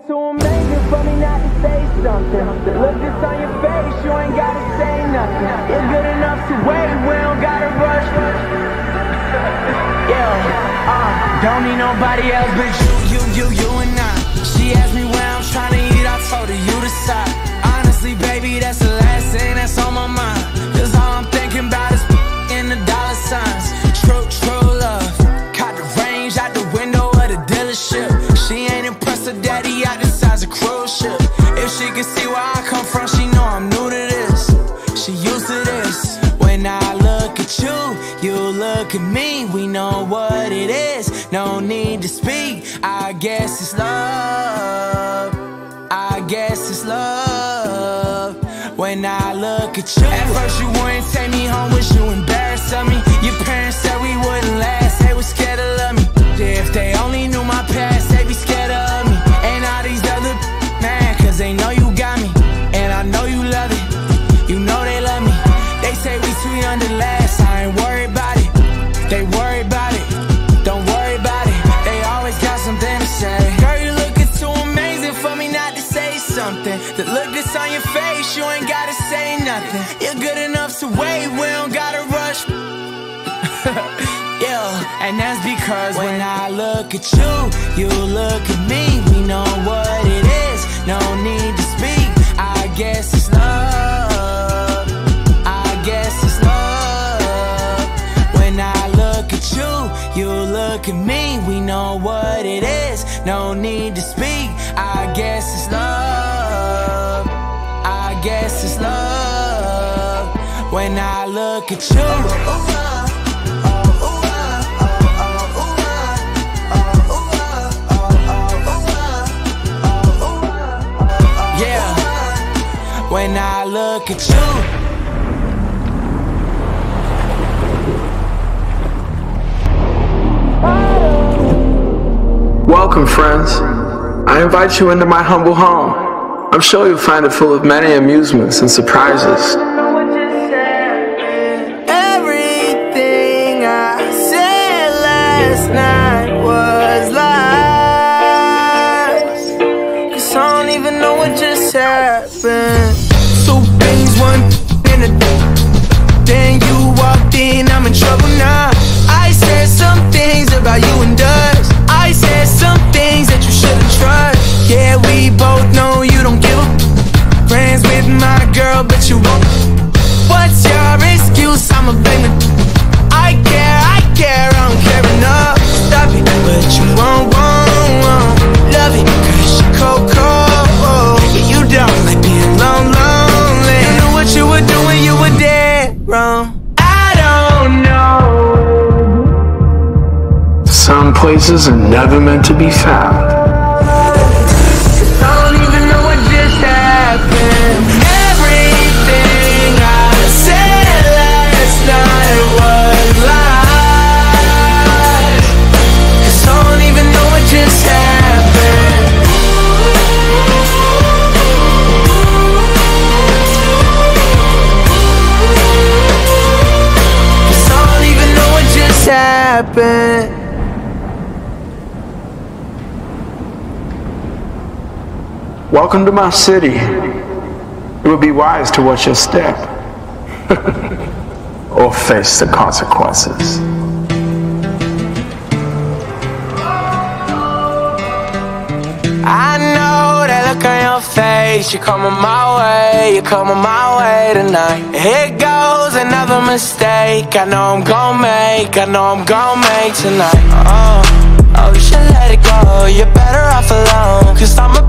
it's too amazing for me not to say something. The look that's on your face, you ain't gotta say nothing. You're good enough to wait, we don't gotta rush. Yeah, uh, don't need nobody else but you, you, you, you and I. She asked me where I'm trying to eat, I told her you decide. Honestly, baby, that's the last thing that's on my mind. Cause all I'm thinking about guess it's love. I guess it's love. When I look at you, at first you wouldn't take me home, was you embarrassed of me? Your parents said we wouldn't last, they were scared of love me. Yeah, if they only knew my past, something. The look that's on your face, you ain't gotta say nothing. You're good enough to wait, we don't gotta rush. yeah, and that's because when I look at you, you look at me. We know what it is, no need to speak. I guess it's love. I guess it's love. When I look at you, you look at me. We know what it is, no need to speak. I guess it's love. I guess it's love. When I look at you. When I look at you. Welcome, friends. I invite you into my humble home. I'm sure you'll find it full of many amusements and surprises. Everything I said last night was lies. Cause I don't even know what just happened. Two things, one a Then you walked in, I'm in trouble now. I said some things about you and us. I said some things that you shouldn't trust. Yeah, we both know you don't with my girl, but you won't. What's your excuse? I'ma blame it. I care, I care, I don't care enough. Stop it, but you won't, won't, won't love it, cause you cold, cold. Yeah, you don't like being alone, lonely. You knew what you were doing, you were dead wrong. I don't know. Some places are never meant to be found. Welcome to my city. It would be wise to watch your step or face the consequences. I know that look on your face. You're coming my way, you're coming my way tonight. Here goes another mistake. I know I'm gon' make, I know I'm gon' make tonight. Oh, oh, you should let it go. You're better off alone. Cause I'm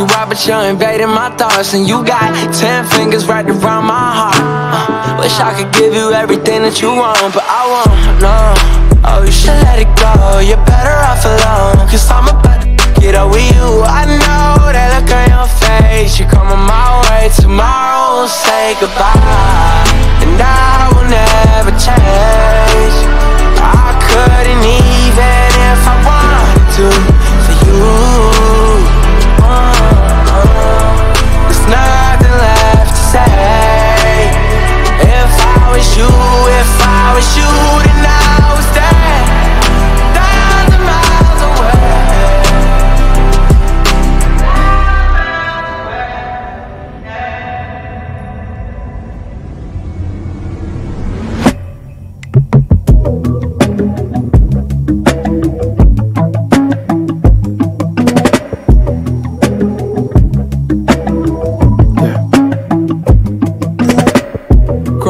you out, but you're invading my thoughts. And you got ten fingers right around my heart. Uh, wish I could give you everything that you want, but I won't. No, oh, you should let it go. You're better off alone, cause I'm about to get over you. I know that look on your face. You're coming my way tomorrow. We'll say goodbye, and I will never change. Was you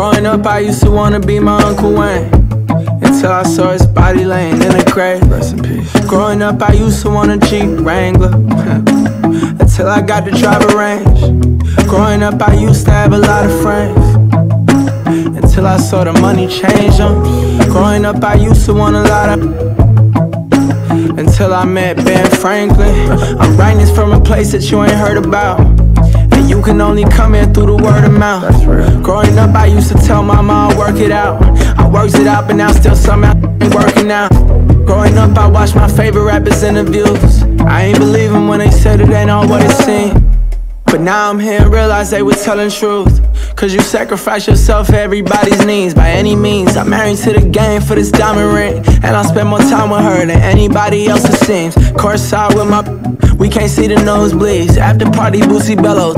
Growing up, I used to wanna be my Uncle Wayne. Until I saw his body laying in a grave. Rest in peace. Growing up, I used to want a Jeep Wrangler. Until I got to drive a range. Growing up, I used to have a lot of friends. Until I saw the money change them. Growing up, I used to want a lot of. Until I met Ben Franklin. I'm writing this from a place that you ain't heard about. You can only come in through the word of mouth. Growing up, I used to tell my mom, work it out. I worked it out, but now still somehow working out. Growing up, I watched my favorite rappers' interviews. I ain't believe 'em when they said it ain't all what it seemed. But now I'm here and realize they was telling truth. Cause you sacrifice yourself for everybody's needs by any means. I'm married to the game for this diamond ring. And I spend more time with her than anybody else it seems. Course Courtside with my we can't see the nosebleeds. After party, Boosie bellows.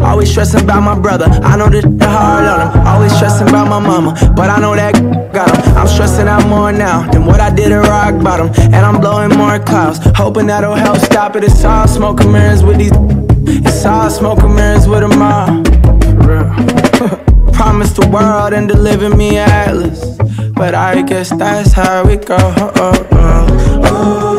Always stressing about my brother. I know the hard on him. Always stressing about my mama. But I know that got him. I'm stressing out more now than what I did at rock bottom. And I'm blowing more clouds. Hoping that'll help stop it. It's all smoke and mirrors with these. It's all smoke and mirrors with them all. Promised the world and deliver me atlas. But I guess that's how it go. Uh, uh, uh,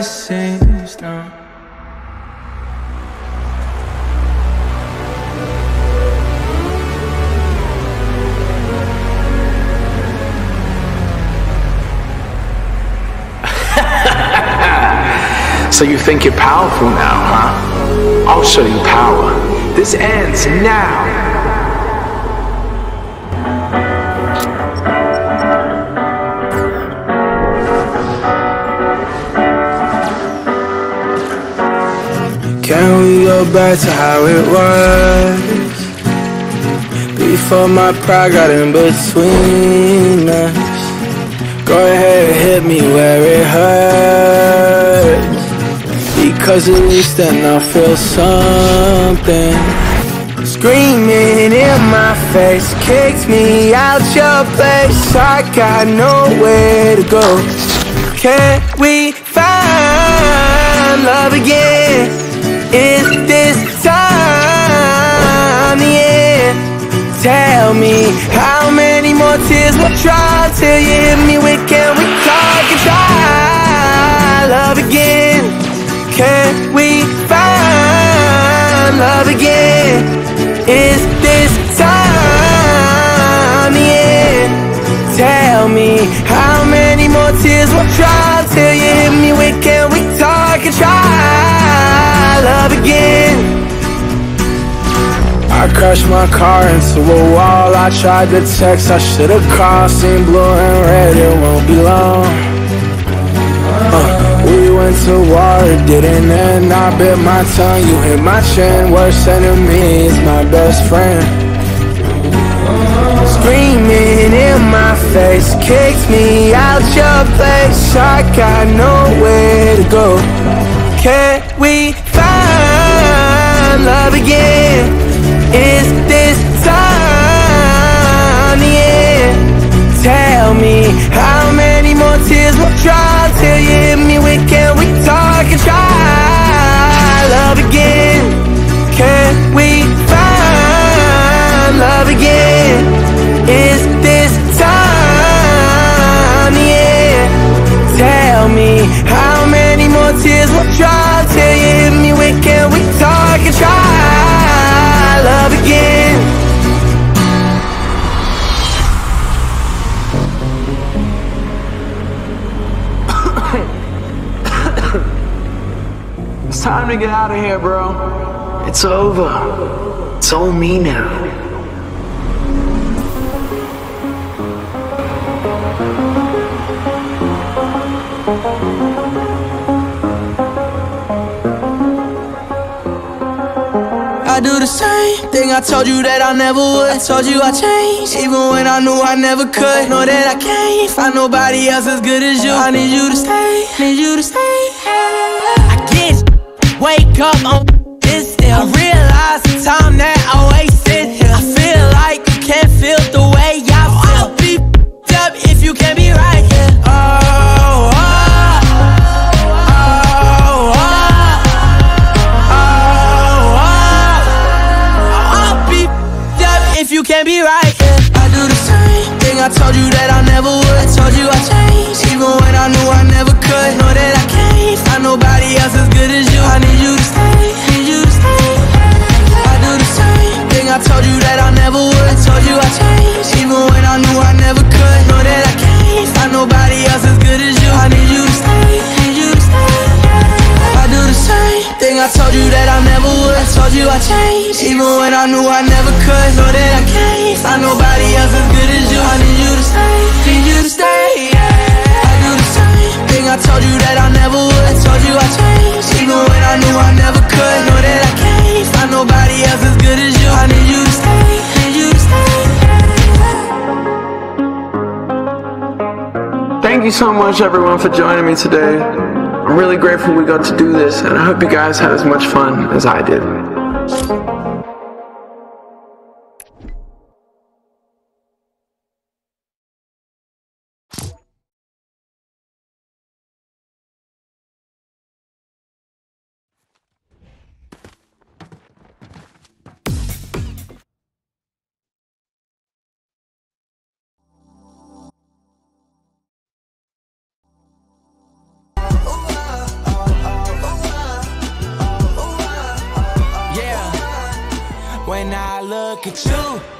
it seems. No. So you think you're powerful now, huh? I'll show you power. This ends now. Can we go back to how it was? Before my pride got in between us. Go ahead, hit me where it hurts. Because at least then I'll feel something. Screaming in my face, Kicked me out your place. I got nowhere to go. Can we find love again? Tell me how many more tears will try till you hit me with can we talk and try love again? Can we find love again? Is this time the end? Tell me how many more tears will try till you hit me with can we talk and try love again? Crashed my car into a wall. I tried to text, I should've called. Seen blue and red, it won't be long. Uh, we went to war, it didn't end. I bit my tongue, you hit my chin. Worst enemy is my best friend. Screaming in my face, kicked me out your place. I got nowhere to go. Can we find love again? Is this to get out of here, bro. It's over. It's all me now. I do the same thing I told you that I never would I told you I changed, even when I knew I never could Know that I can't find nobody else as good as you I need you to stay, need you to stay Wake up oh, on this still. I realize the time that you so much, everyone, for joining me today. I'm really grateful we got to do this, and I hope you guys had as much fun as I did. look at you.